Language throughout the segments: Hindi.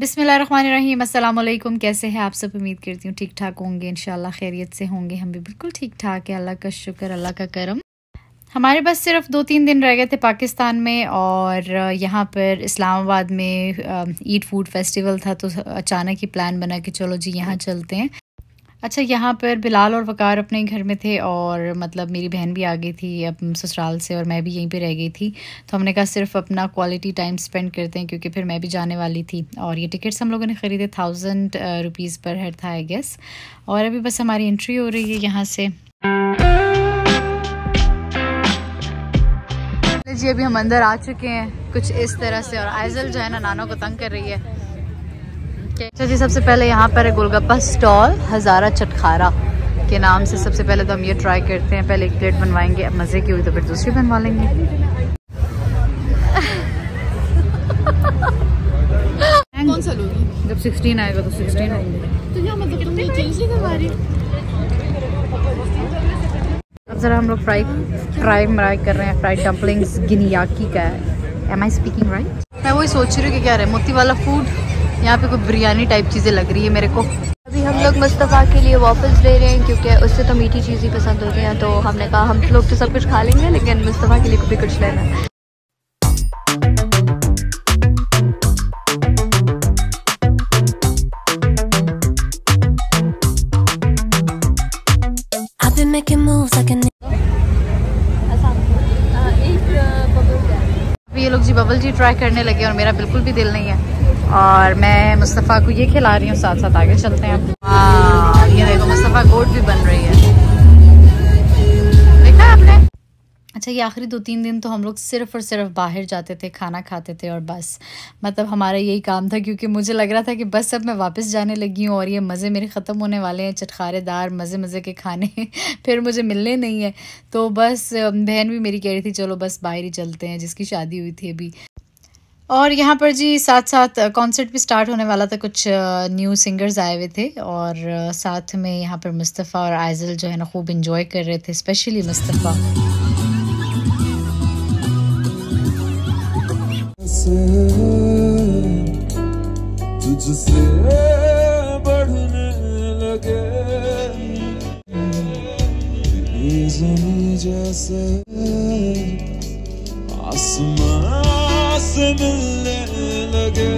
बिसमीम कैसे हैं आप सब? उम्मीद करती हूँ ठीक ठाक होंगे। इन खैरियत से होंगे। हम भी बिल्कुल ठीक ठाक है। अल्लाह का शुक्र, अल्लाह का करम। हमारे पास सिर्फ़ दो तीन दिन रह गए थे पाकिस्तान में और यहाँ पर इस्लामाबाद में ईद फ़ूड फेस्टिवल था तो अचानक ही प्लान बना कि चलो जी यहाँ चलते हैं। अच्छा यहाँ पर बिलाल और वकार अपने घर में थे और मतलब मेरी बहन भी आ गई थी अब ससुराल से और मैं भी यहीं पे रह गई थी। तो हमने कहा सिर्फ़ अपना क्वालिटी टाइम स्पेंड करते हैं क्योंकि फिर मैं भी जाने वाली थी। और ये टिकट्स हम लोगों ने ख़रीदे थाउज़ेंड रुपीज़ पर हेड था आई गेस और अभी बस हमारी एंट्री हो रही है यहाँ से। जी, अभी हम अंदर आ चुके हैं कुछ इस तरह से और आयजल जो है ना, नानों को तंग कर रही है। अच्छा जी सबसे पहले यहाँ पर है गोलगप्पा स्टॉल हज़ारा चटखारा के नाम से सबसे पहले तो हम ये ट्राई करते हैं। पहले एक प्लेट बनवाएँगे अब मज़े की हुई तो फिर दूसरी बनवा लेंगे। कौन सा लोगी? जब 16 आएगा तो 16 तो क्या मतलब तुम ये चेंज नहीं करवा रही अब ज़रा हम लोग फ्राई फ्राई मराई कर रहे हैं फ्राइड डम्पलिंग्स गिनियाकी का है। एम आई स्पीकिंग राइट मैं वही सोच रही हूँ कि क्या रहे मोती वाला फ़ूड यहाँ पे कोई बिरयानी टाइप चीज़ें लग रही है मेरे को। अभी हम लोग मुस्तफ़ा के लिए वापस ले रहे हैं क्योंकि उससे तो मीठी चीज़ ही पसंद होती हैं तो हमने कहा हम लोग तो सब कुछ खा लेंगे लेकिन मुस्तफ़ा के लिए भी कुछ लेना है। ये लोग जी बबल जी ट्राई करने लगे और मेरा बिल्कुल भी दिल नहीं है। और मैं मुस्तफ़ा को ये खिला रही हूँ साथ साथ आगे चलते हैं। हाँ ये देखो, मुस्तफ़ा गोट भी बन रही है। देखा आपने? अच्छा ये आखिरी दो तीन दिन तो हम लोग सिर्फ़ और सिर्फ़ बाहर जाते थे, खाना खाते थे और बस। मतलब हमारा यही काम था, क्योंकि मुझे लग रहा था कि बस अब मैं वापस जाने लगी हूँ और ये मज़े मेरे ख़त्म होने वाले हैं, चटखारेदार मज़े मज़े के खाने। फिर मुझे मिलने नहीं है। तो बस, बहन भी मेरी कह रही थी, चलो बस बाहर ही चलते हैं, जिसकी शादी हुई थी अभी। और यहाँ पर जी साथ साथ कॉन्सर्ट भी स्टार्ट होने वाला था, कुछ न्यू सिंगर्स आए हुए थे और साथ में यहाँ पर मुस्तफ़ा और आयजल जो है ना, खूब इंजॉय कर रहे थे स्पेशली मुस्तफ़ा। जैसे आसमान। से मिलने लगे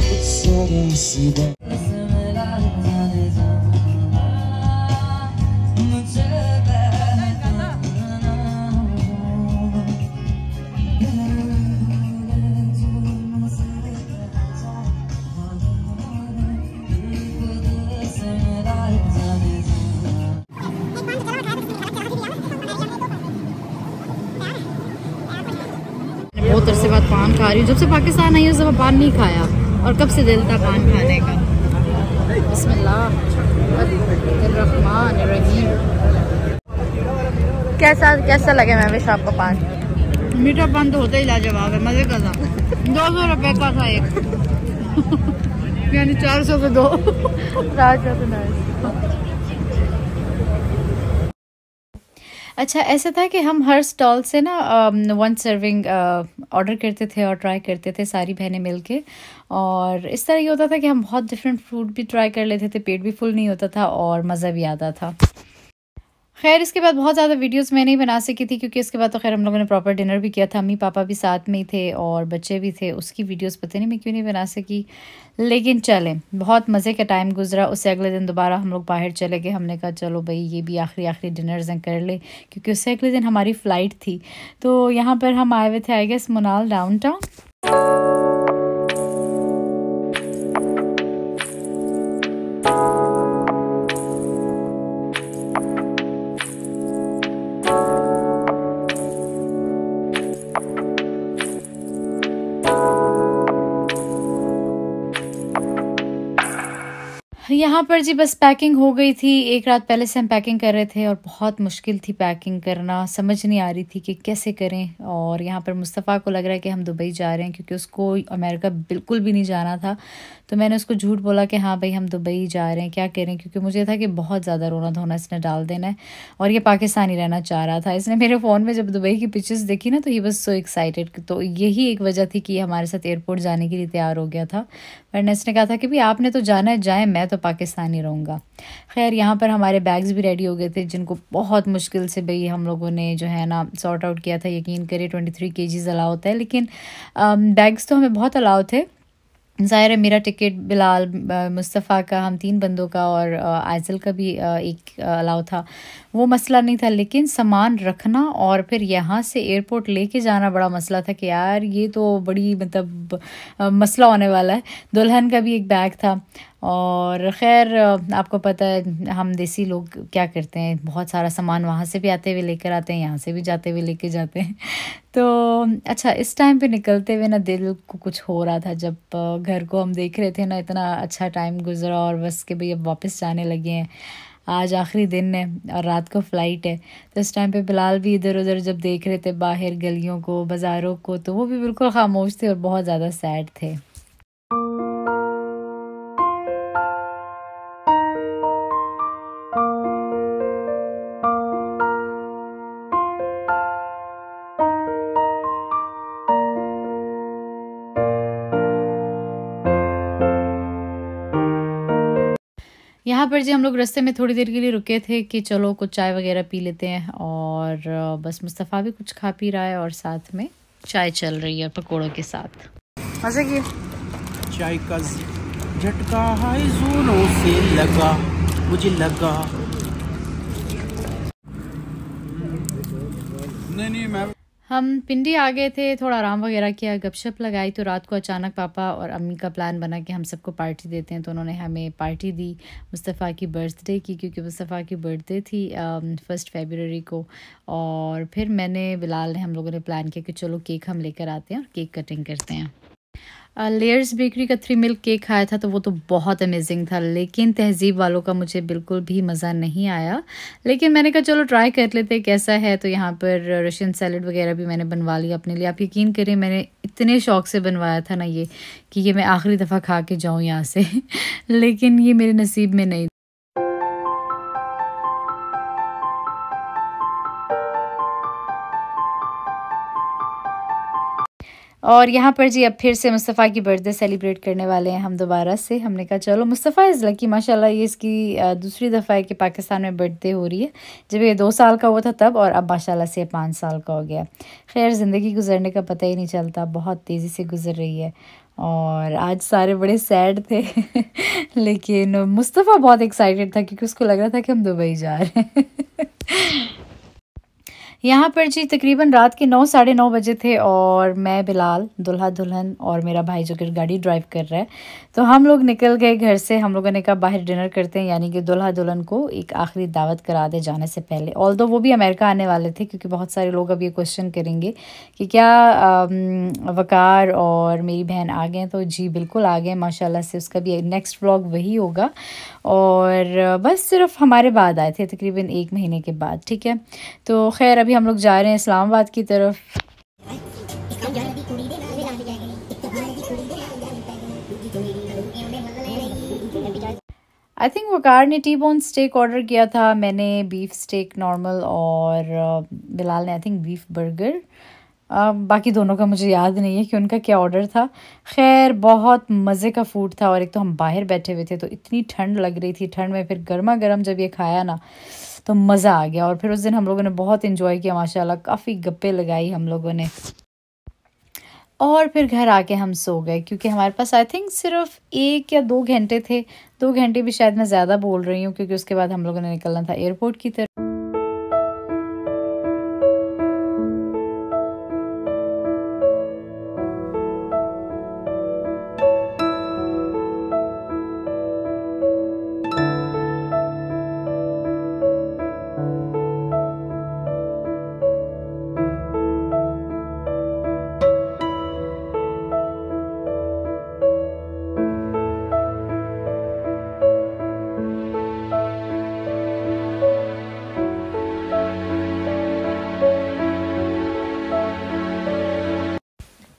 कुछ पान खा रही हूँ जब से पाकिस्तान आई हूँ पान नहीं खाया। और कब से दिल था पान खाने का? कैसा कैसा लगे मैं विश आपको पान? मीठा पान तो होता ही लाजवाब है मज़े का था दो सौ रुपए का था एक। यानी चार सौ के दो। चार सौ अच्छा ऐसा था कि हम हर स्टॉल से ना वन सर्विंग ऑर्डर करते थे और ट्राई करते थे सारी बहनें मिल के और इस तरह ये होता था कि हम बहुत डिफरेंट फ़ूड भी ट्राई कर लेते थे, पेट भी फुल नहीं होता था और मज़ा भी आता था। खैर, इसके बाद बहुत ज़्यादा वीडियोस मैं नहीं बना सकी थी, क्योंकि इसके बाद तो खैर हम लोगों ने प्रॉपर डिनर भी किया था। अम्मी पापा भी साथ में ही थे और बच्चे भी थे, उसकी वीडियोस पता नहीं मैं क्यों नहीं बना सकी। लेकिन चलें, बहुत मज़े का टाइम गुजरा। उससे अगले दिन दोबारा हम लोग बाहर चले गए। हमने कहा, चलो भाई, ये भी आखिरी आखिरी डिनर्स हैं, कर ले। क्योंकि उससे अगले दिन हमारी फ़्लाइट थी। तो यहाँ पर हम आए हुए थे आई गेस मोनाल डाउन यहाँ पर जी बस पैकिंग हो गई थी। एक रात पहले से हम पैकिंग कर रहे थे और बहुत मुश्किल थी पैकिंग करना। समझ नहीं आ रही थी कि कैसे करें। और यहाँ पर मुस्तफ़ा को लग रहा है कि हम दुबई जा रहे हैं क्योंकि उसको अमेरिका बिल्कुल भी नहीं जाना था। तो मैंने उसको झूठ बोला कि हाँ भाई, हम दुबई जा रहे हैं, क्या करें? क्योंकि मुझे था कि बहुत ज़्यादा रोना धोना इसने डाल देना है और ये पाकिस्तानी रहना चाह रहा था। इसने मेरे फ़ोन में जब दुबई की पिक्चर्स देखी ना तो ही बस सो एक्साइटेड तो यही एक वजह थी कि हमारे साथ एयरपोर्ट जाने के लिए तैयार हो गया था। वरना इसने कहा था कि भाई, आपने तो जाना है, जाए, मैं तो पाकिस्तान रहूँगा। खैर, यहाँ पर हमारे बैग्स भी रेडी हो गए थे, जिनको बहुत मुश्किल से भाई हम लोगों ने जो है ना सॉर्ट आउट किया था। यकीन करिए ट्वेंटी थ्री के जीज़ अलाउ होता है, लेकिन बैग्स तो हमें बहुत अलाउ थे। ज़ाहिर है, मेरा टिकट बिलाल मुस्तफ़ा का, हम तीन बंदों का और आयजल का भी एक अलाउ था। वो मसला नहीं था, लेकिन सामान रखना और फिर यहाँ से एयरपोर्ट लेके जाना बड़ा मसला था कि यार ये तो बड़ी मतलब मसला होने वाला है। दुल्हन का भी एक बैग था और ख़ैर, आपको पता है, हम देसी लोग क्या करते हैं, बहुत सारा सामान वहाँ से भी आते हुए लेकर आते हैं, यहाँ से भी जाते हुए लेके जाते हैं। तो अच्छा इस टाइम पे निकलते हुए ना दिल को कुछ हो रहा था, जब घर को हम देख रहे थे ना, इतना अच्छा टाइम गुजरा और बस के भाई अब वापस जाने लगे हैं। आज आखिरी दिन है और रात को फ़्लाइट है। तो इस टाइम पे बिलाल भी इधर उधर जब देख रहे थे बाहर गलियों को, बाज़ारों को तो वो भी बिल्कुल खामोश थे और बहुत ज़्यादा सैड थे। यहाँ पर जी हम लोग रास्ते में थोड़ी देर के लिए रुके थे कि चलो कुछ चाय वगैरह पी लेते हैं और बस मुस्तफ़ा भी कुछ खा पी रहा है और साथ में चाय चल रही है पकोड़ों के साथ। मज़े की? चाय का झटका हाय जोरों से लगा मुझे लगा। नहीं नहीं मैं हम पिंडी आ गए थे, थोड़ा आराम वगैरह किया, गपशप लगाई तो रात को अचानक पापा और अम्मी का प्लान बना कि हम सबको पार्टी देते हैं। तो उन्होंने हमें पार्टी दी मुस्तफ़ा की बर्थडे की, क्योंकि मुस्तफ़ा की बर्थडे थी फ़र्स्ट फेबररी को। और फिर मैंने, बिलाल ने हम लोगों ने प्लान किया कि चलो केक हम लेकर आते हैं और केक कटिंग करते हैं। लेयर्स बेकरी का थ्री मिल्क केक खाया था तो वो तो बहुत अमेजिंग था, लेकिन तहज़ीब वालों का मुझे बिल्कुल भी मज़ा नहीं आया। लेकिन मैंने कहा, चलो ट्राई कर लेते कैसा है? तो यहाँ पर रशियन सैलड वगैरह भी मैंने बनवा लिया अपने लिए। आप यकीन करें, मैंने इतने शौक से बनवाया था ना ये, कि ये मैं आखिरी दफ़ा खा के जाऊँ यहाँ से। लेकिन ये मेरे नसीब में नहीं और यहाँ पर जी अब फिर से मुस्तफ़ा की बर्थडे सेलिब्रेट करने वाले हैं हम दोबारा से। हमने कहा, चलो, मुस्तफ़ा इज़ लकी माशाल्लाह ये इसकी दूसरी दफ़ा है कि पाकिस्तान में बर्थडे हो रही है। जब ये दो साल का हुआ था तब और अब माशाल्लाह से पाँच साल का हो गया खैर, ज़िंदगी गुजरने का पता ही नहीं चलता, बहुत तेज़ी से गुजर रही है। और आज सारे बड़े सैड थे, लेकिन मुस्तफ़ा बहुत एक्साइटेड था क्योंकि उसको लग रहा था कि हम दुबई जा रहे हैं। यहाँ पर जी तकरीबन रात के नौ, साढ़े नौ बजे थे और मैं, बिलाल, दुल्हा दुल्हन और मेरा भाई जो कि गाड़ी ड्राइव कर रहा है तो हम लोग निकल गए घर से। हम लोगों ने कहा, बाहर डिनर करते हैं। यानी कि दुल्हा दुल्हन को एक आखिरी दावत करा दे जाने से पहले। ऑल दो वो भी अमेरिका आने वाले थे, क्योंकि बहुत सारे लोग अब ये क्वेश्चन करेंगे कि क्या वकार और मेरी बहन आ गए तो जी बिल्कुल आ गए माशाला से उसका भी नेक्स्ट व्लॉग वही होगा। और बस सिर्फ़ हमारे बाद आए थे, तकरीबन एक महीने के बाद, ठीक है? तो खैर अभी हम लोग जा रहे हैं इस्लामाबाद की तरफ़। आई थिंक वकार ने टी बोन स्टेक ऑर्डर किया था। मैंने बीफ स्टेक नॉर्मल और बिलाल ने आई थिंक बीफ बर्गर बाकी दोनों का मुझे याद नहीं है कि उनका क्या ऑर्डर था। खैर, बहुत मज़े का फ़ूड था और एक तो हम बाहर बैठे हुए थे तो इतनी ठंड लग रही थी, ठंड में फिर गर्मा गर्म जब ये खाया ना तो मज़ा आ गया। और फिर उस दिन हम लोगों ने बहुत इन्जॉय किया, माशाल्लाह, काफ़ी गप्पे लगाई हम लोगों ने। और फिर घर आके हम सो गए, क्योंकि हमारे पास आई थिंक सिर्फ़ एक या दो घंटे थे। दो घंटे भी शायद मैं ज़्यादा बोल रही हूँ, क्योंकि उसके बाद हम लोगों ने निकलना था एयरपोर्ट की तरफ़।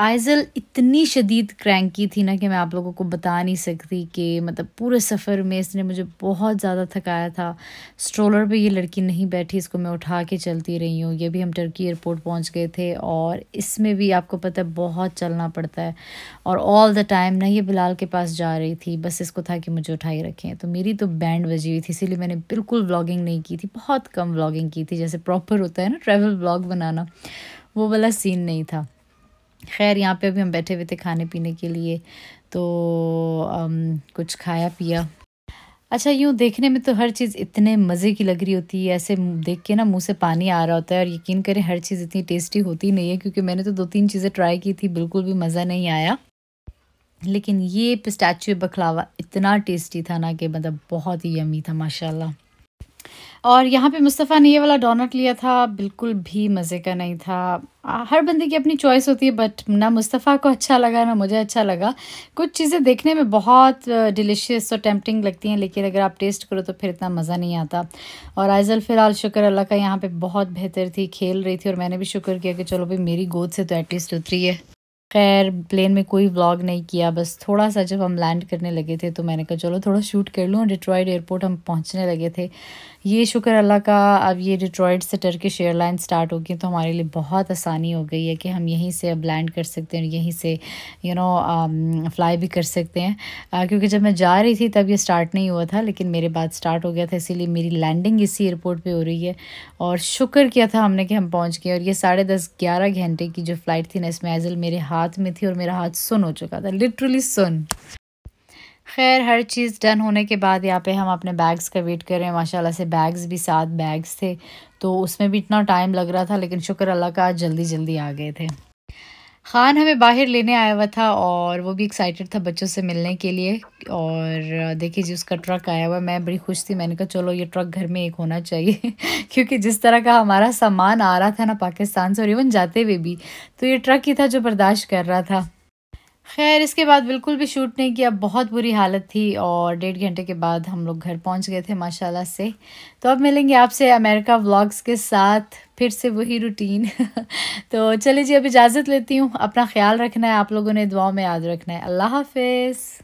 आइज़ल इतनी शदीद क्रैंकी थी ना कि मैं आप लोगों को बता नहीं सकती कि मतलब पूरे सफ़र में इसने मुझे बहुत ज़्यादा थकाया था। स्ट्रोलर पे ये लड़की नहीं बैठी, इसको मैं उठा के चलती रही हूँ। ये भी हम टर्की एयरपोर्ट पहुँच गए थे और इसमें भी आपको पता है बहुत चलना पड़ता है और ऑल द टाइम ना ये बिलाल के पास जा रही थी, बस इसको था कि मुझे उठाई रखें। तो मेरी तो बैंड बजी हुई थी, इसीलिए मैंने बिल्कुल व्लॉगिंग नहीं की थी, बहुत कम व्लॉगिंग की थी, जैसे प्रॉपर होता है ना ट्रैवल ब्लॉग बनाना, वो वाला सीन नहीं था। खैर यहाँ पे अभी हम बैठे हुए थे खाने पीने के लिए तो आम, कुछ खाया पिया। अच्छा यूँ देखने में तो हर चीज़ इतने मज़े की लग रही होती है ऐसे देख के ना मुँह से पानी आ रहा होता है और यकीन करें हर चीज़ इतनी टेस्टी होती नहीं है क्योंकि मैंने तो दो तीन चीज़ें ट्राई की थी बिल्कुल भी मज़ा नहीं आया। लेकिन ये पिस्टैचू बखलावा इतना टेस्टी था ना कि मतलब बहुत ही यमी था माशाल्लाह। और यहाँ पे मुस्तफ़ा ने ये वाला डोनट लिया था, बिल्कुल भी मज़े का नहीं था। हर बंदे की अपनी चॉइस होती है बट ना मुस्तफ़ा को अच्छा लगा, ना मुझे अच्छा लगा। कुछ चीज़ें देखने में बहुत डिलीशियस और टेम्पटिंग लगती हैं, लेकिन अगर आप टेस्ट करो तो फिर इतना मज़ा नहीं आता। और आइजल फ़िलहाल, शुक्र अल्लाह का यहाँ पे बहुत बेहतर थी, खेल रही थी और मैंने भी शुक्र किया कि चलो भाई, मेरी गोद से तो एटलीस्ट उतरी है। खैर प्लेन में कोई व्लॉग नहीं किया, बस थोड़ा सा जब हम लैंड करने लगे थे तो मैंने कहा, चलो थोड़ा शूट कर लूँ। डिट्रॉयड एयरपोर्ट हम पहुँचने लगे थे। ये शुक्र अल्लाह का अब ये डिट्रॉयड से टर्किश एयरलाइन स्टार्ट होगी तो हमारे लिए बहुत आसानी हो गई है कि हम यहीं से अब लैंड कर सकते हैं यहीं से यू नो फ्लाई भी कर सकते हैं। uh, क्योंकि जब मैं जा रही थी तब ये स्टार्ट नहीं हुआ था लेकिन मेरे बाद स्टार्ट हो गया था इसीलिए मेरी लैंडिंग इसी एयरपोर्ट पर हो रही है। और शुक्र किया था हमने कि हम पहुँच गए और ये साढ़े दस ग्यारह घंटे की जो फ़्लाइट थी ना इसमें एजल मेरे हाथ में थी और मेरा हाथ सुन हो चुका था लिटरली सुन। खैर, हर चीज़ डन होने के बाद यहाँ पे हम अपने बैग्स का वेट कर रहे हैं। माशाल्लाह से बैग्स भी सात बैग्स थे तो उसमें भी इतना टाइम लग रहा था, लेकिन शुक्र अल्लाह का जल्दी जल्दी आ गए थे। खान हमें बाहर लेने आया हुआ था और वो भी एक्साइटेड था बच्चों से मिलने के लिए और देखिए जी, उसका ट्रक आया हुआ मैं बड़ी खुश थी, मैंने कहा, चलो, ये ट्रक घर में एक होना चाहिए। क्योंकि जिस तरह का हमारा सामान आ रहा था ना, पाकिस्तान से और इवन जाते हुए भी तो ये ट्रक ही था जो बर्दाश्त कर रहा था। खैर, इसके बाद बिल्कुल भी शूट नहीं किया। बहुत बुरी हालत थी और डेढ़ घंटे के बाद हम लोग घर पहुँच गए थे, माशाल्लाह से। तो अब मिलेंगे आपसे अमेरिका व्लॉग्स के साथ, फिर से वही रूटीन। तो चलिए जी, अब इजाज़त लेती हूँ। अपना ख्याल रखना है, आप लोगों ने दुआओं में याद रखना है। अल्लाह हाफिज़।